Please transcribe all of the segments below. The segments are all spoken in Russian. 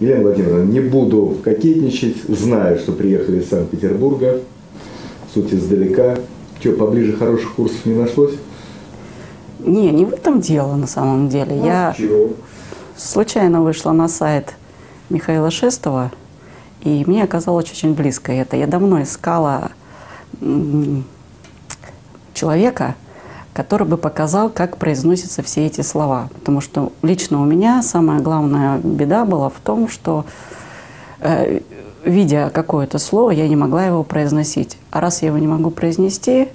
Елена Владимировна, не буду кокетничать, знаю, что приехали из Санкт-Петербурга, суть издалека. Что, поближе хороших курсов не нашлось? Не, не в этом дело на самом деле. А, Я Чего? случайно вышла на сайт Михаила Шестова, и мне оказалось очень близко это. Я давно искала человека, который бы показал, как произносятся все эти слова. Потому что лично у меня самая главная беда была в том, что э, видя какое-то слово, я не могла его произносить. А раз я его не могу произнести,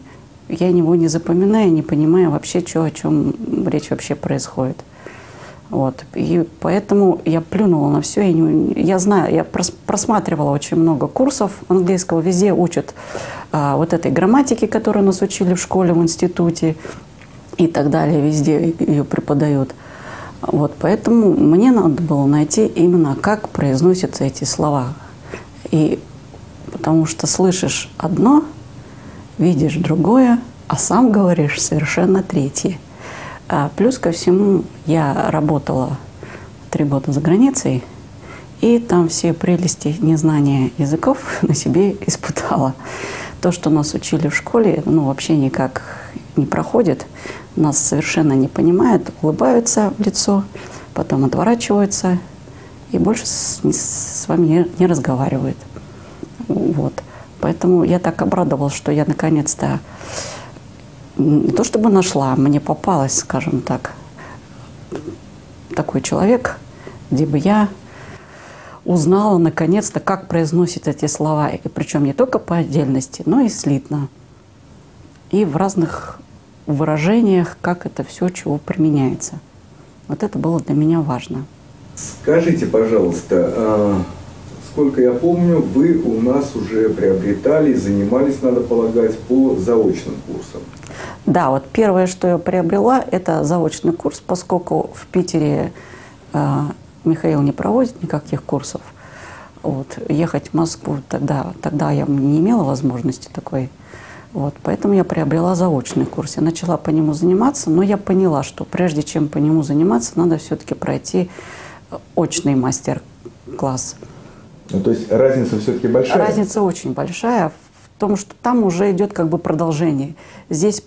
я его не запоминаю, не понимаю вообще, что, о чем речь вообще происходит. Вот. И поэтому я плюнула на все. Я, не, я знаю, я прос- просматривала очень много курсов английского, везде учат а, вот этой грамматики, которую нас учили в школе, в институте и так далее, везде ее преподают. Вот, поэтому мне надо было найти именно, как произносятся эти слова. И потому что слышишь одно, видишь другое, а сам говоришь совершенно третье. А плюс ко всему, я работала три года за границей, и там все прелести незнания языков на себе испытала. То, что нас учили в школе, ну, вообще никак не проходит. Нас совершенно не понимают, улыбаются в лицо, потом отворачиваются и больше с, с вами не, не разговаривают. Вот. Поэтому я так обрадовалась, что я наконец-то не то чтобы нашла, мне попалась, скажем так, такой человек, где бы я узнала наконец-то, как произносят эти слова. И причем не только по отдельности, но и слитно. И в разных выражениях, как это все, чего применяется. Вот это было для меня важно. Скажите, пожалуйста, а, сколько я помню, вы у нас уже приобретали и занимались, надо полагать, по заочным курсам. Да, вот первое, что я приобрела, это заочный курс, поскольку в Питере э, Михаил не проводит никаких курсов. Вот, ехать в Москву тогда, тогда я не имела возможности такой. Вот, поэтому я приобрела заочный курс. Я начала по нему заниматься, но я поняла, что прежде чем по нему заниматься, надо все-таки пройти э, очный мастер-класс. Ну, то есть разница все-таки большая? Разница очень большая в том, что там уже идет как бы продолжение. Здесь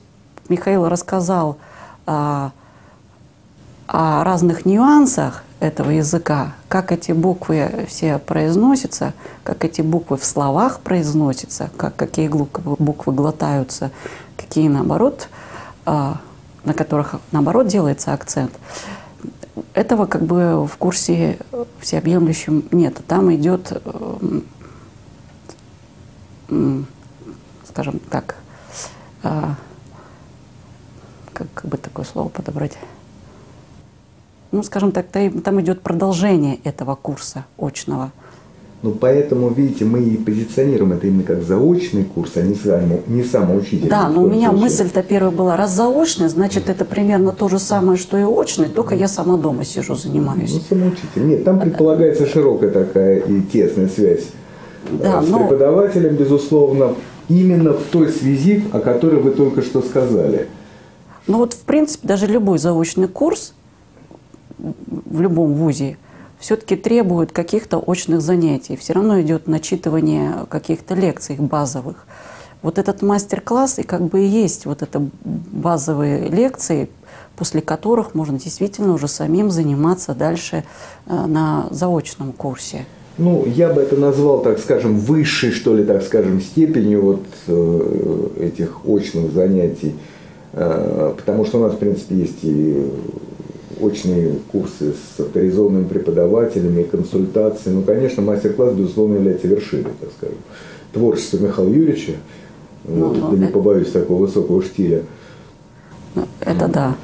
Михаил рассказал а, о разных нюансах этого языка, как эти буквы все произносятся, как эти буквы в словах произносятся, как, какие буквы, глотаются, какие наоборот, а, на которых наоборот делается акцент. Этого как бы в курсе всеобъемлющем нет. Там идет, скажем так, а, как, как бы такое слово подобрать? Ну, скажем так, та- там идет продолжение этого курса очного. Ну, поэтому, видите, мы и позиционируем это именно как заочный курс, а не, само, не самоучительный. Да, но у меня мысль-то первая была, раз заочный, значит, это примерно то же самое, что и очный, только я сама дома сижу, Ну, занимаюсь. самоучитель. Нет, там предполагается широкая такая и тесная связь э, Да, с но- преподавателем, безусловно, именно в той связи, о которой вы только что сказали. Ну вот, в принципе, даже любой заочный курс в любом вузе все-таки требует каких-то очных занятий. Все равно идет начитывание каких-то лекций базовых. Вот этот мастер-класс и как бы и есть вот это базовые лекции, после которых можно действительно уже самим заниматься дальше э, на заочном курсе. Ну, я бы это назвал, так скажем, высшей, что ли, так скажем, степенью вот э, этих очных занятий. Э, потому что у нас, в принципе, есть и очные курсы с авторизованными преподавателями, консультации. Ну, конечно, мастер-класс, безусловно, является вершиной, так скажем, творчества Михаила Юрьевича. Ну, Вот, ну, да не это- побоюсь такого высокого штиля. Ну, Это да,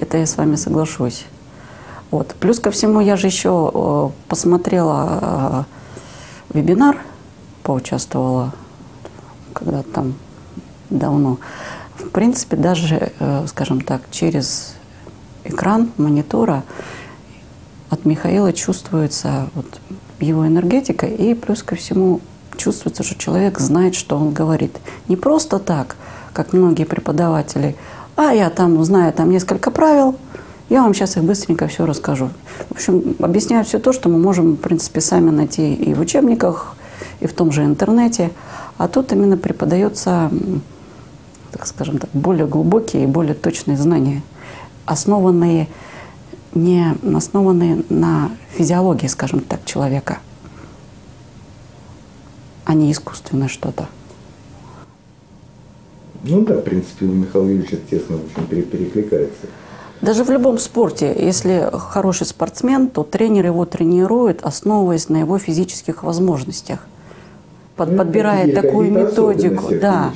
это я с вами соглашусь. Вот. Плюс ко всему, я же еще э, посмотрела э, вебинар, поучаствовала когда там давно. В принципе, даже, э, скажем так, через экран монитора от Михаила чувствуется вот его энергетика, и плюс ко всему чувствуется, что человек знает, что он говорит. Не просто так, как многие преподаватели, а я там знаю там несколько правил, Я вам сейчас их быстренько все расскажу. В общем, объясняю все то, что мы можем, в принципе, сами найти и в учебниках, и в том же интернете. А тут именно преподается, так скажем так, более глубокие и более точные знания, основанные не основанные на физиологии, скажем так, человека, а не искусственное что-то. Ну да, в принципе, у Михаила Юрьевича тесно очень перекликается. Даже в любом спорте, если хороший спортсмен, то тренер его тренирует, основываясь на его физических возможностях. Под, ну, подбирает такую методику. Да.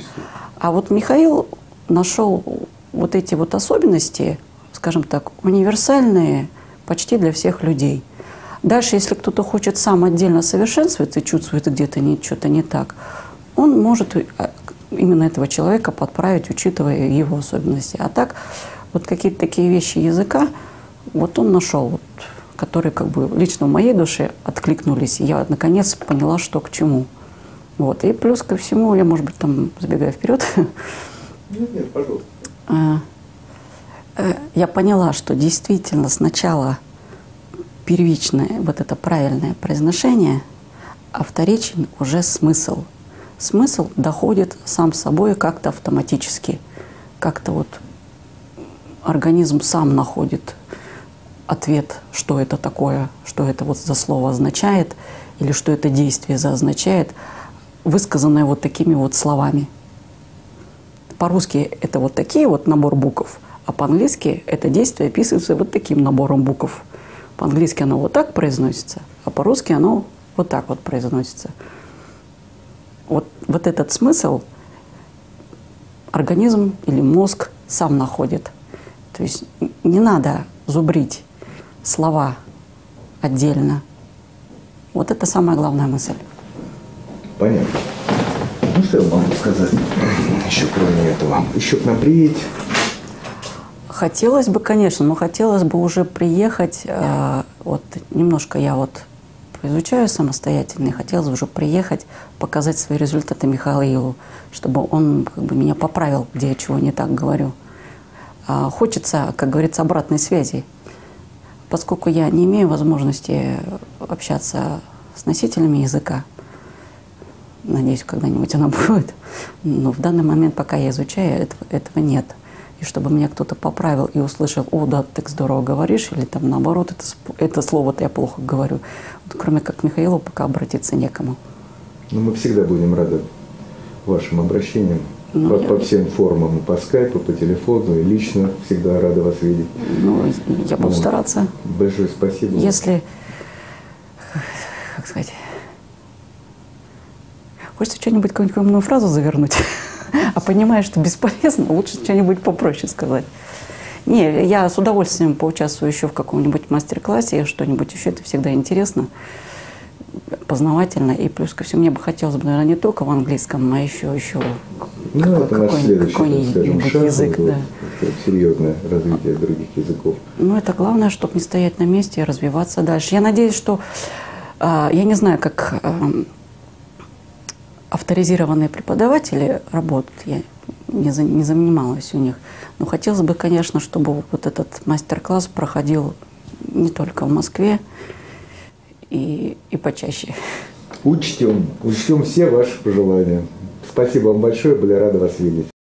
А вот Михаил нашел вот эти вот особенности, скажем так, универсальные почти для всех людей. Дальше, если кто-то хочет сам отдельно совершенствоваться и чувствует где-то что-то не так, он может именно этого человека подправить, учитывая его особенности. А так, вот какие-то такие вещи языка, вот он нашел, вот, которые как бы лично в моей душе откликнулись. И я наконец поняла, что к чему. Вот. И плюс ко всему, я, может быть, там забегаю вперед. Нет, нет, пожалуйста. А, э, я поняла, что действительно сначала первичное, вот это правильное произношение, а вторичен уже смысл – смысл доходит сам собой как-то автоматически. Как-то вот организм сам находит ответ, что это такое, что это вот за слово означает, или что это действие за означает, высказанное вот такими вот словами. По-русски это вот такие вот набор букв, а по-английски это действие описывается вот таким набором букв. По-английски оно вот так произносится, а по-русски оно вот так вот произносится вот, вот этот смысл организм или мозг сам находит. То есть не надо зубрить слова отдельно. Вот это самая главная мысль. Понятно. Ну что я могу сказать еще кроме этого? Еще к нам приедете? Хотелось бы, конечно, но хотелось бы уже приехать. Э, вот немножко я вот изучаю самостоятельно, и хотелось бы уже приехать, показать свои результаты Михаилу, чтобы он как бы, меня поправил, где я чего не так говорю. А хочется, как говорится, обратной связи. Поскольку я не имею возможности общаться с носителями языка, надеюсь, когда-нибудь она будет, но в данный момент, пока я изучаю, этого, этого нет – и чтобы меня кто-то поправил и услышал, о, да, ты здорово говоришь, или там наоборот, это, это слово-то я плохо говорю. Вот, кроме как к Михаилу пока обратиться некому. Ну, мы всегда будем рады вашим обращениям ну, по, я... по всем формам, по скайпу, по телефону, и лично всегда рада вас видеть. Ну, я буду вот. стараться. Большое спасибо. Если, как сказать, хочется что-нибудь, какую-нибудь умную фразу завернуть а понимаешь, что бесполезно, лучше что-нибудь попроще сказать. Не, я с удовольствием поучаствую еще в каком-нибудь мастер-классе, что-нибудь еще, это всегда интересно, познавательно. И плюс ко всему, мне бы хотелось бы, наверное, не только в английском, а еще, еще ну, какой, какой-нибудь скажем, язык. да. серьезное развитие других языков. Ну, это главное, чтобы не стоять на месте и развиваться дальше. Я надеюсь, что, а, я не знаю, как авторизированные преподаватели работают, я не, за, не занималась у них. Но хотелось бы, конечно, чтобы вот этот мастер-класс проходил не только в Москве и, и почаще. Учтем, учтем все ваши пожелания. Спасибо вам большое, были рады вас видеть.